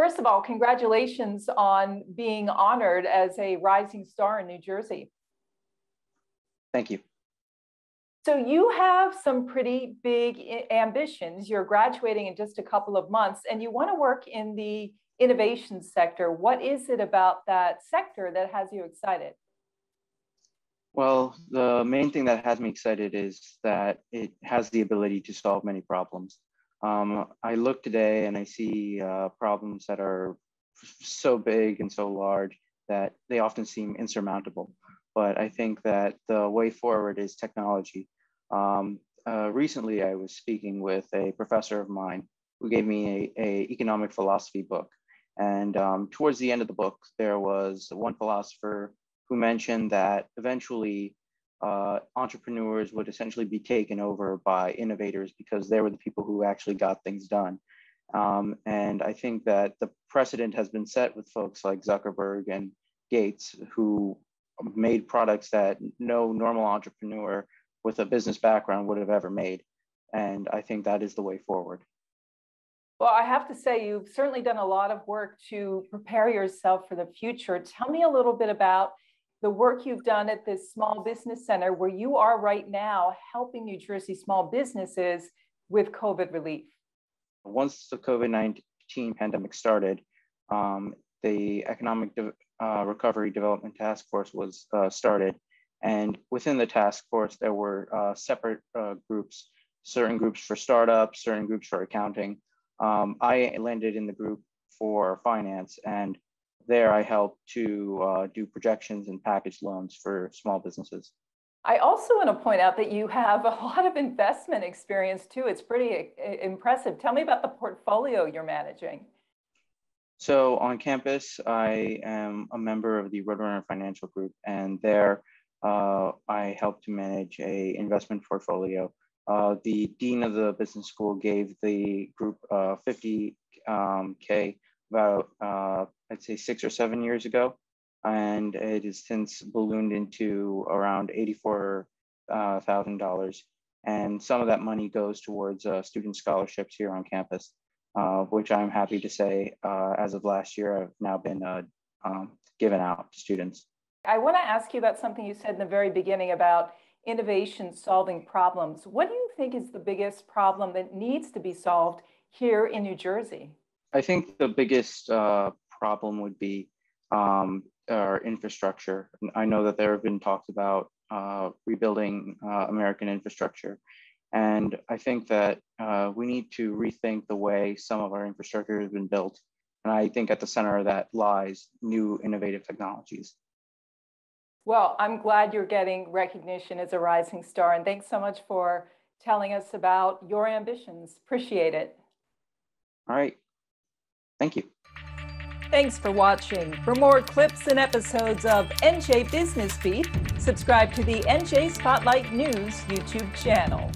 First of all, congratulations on being honored as a rising star in New Jersey. Thank you. So you have some pretty big ambitions. You're graduating in just a couple of months and you want to work in the innovation sector. What is it about that sector that has you excited? Well, the main thing that has me excited is that it has the ability to solve many problems. Um, I look today and I see uh, problems that are so big and so large that they often seem insurmountable. But I think that the way forward is technology. Um, uh, recently, I was speaking with a professor of mine who gave me a, a economic philosophy book. And um, towards the end of the book, there was one philosopher who mentioned that eventually uh, entrepreneurs would essentially be taken over by innovators because they were the people who actually got things done. Um, and I think that the precedent has been set with folks like Zuckerberg and Gates, who made products that no normal entrepreneur with a business background would have ever made. And I think that is the way forward. Well, I have to say, you've certainly done a lot of work to prepare yourself for the future. Tell me a little bit about the work you've done at this small business center where you are right now helping New Jersey small businesses with COVID relief. Once the COVID 19 pandemic started, um, the Economic De- uh, Recovery Development Task Force was uh, started. And within the task force, there were uh, separate uh, groups, certain groups for startups, certain groups for accounting. Um, I landed in the group for finance, and there I help to uh, do projections and package loans for small businesses. I also want to point out that you have a lot of investment experience too. It's pretty uh, impressive. Tell me about the portfolio you're managing. So on campus, I am a member of the Roadrunner Financial Group, and there uh, I help to manage a investment portfolio. Uh, the dean of the business school gave the group 50k um, about uh, I'd say six or seven years ago, and it has since ballooned into around eighty-four uh, thousand dollars. And some of that money goes towards uh, student scholarships here on campus, uh, which I'm happy to say, uh, as of last year, have now been uh, um, given out to students. I want to ask you about something you said in the very beginning about innovation solving problems. What do you think is the biggest problem that needs to be solved here in New Jersey? I think the biggest uh, problem would be um, our infrastructure. I know that there have been talks about uh, rebuilding uh, American infrastructure. And I think that uh, we need to rethink the way some of our infrastructure has been built. And I think at the center of that lies new innovative technologies. Well, I'm glad you're getting recognition as a rising star. And thanks so much for telling us about your ambitions. Appreciate it. All right. Thank you. Thanks for watching. For more clips and episodes of NJ Business Beat, subscribe to the NJ Spotlight News YouTube channel.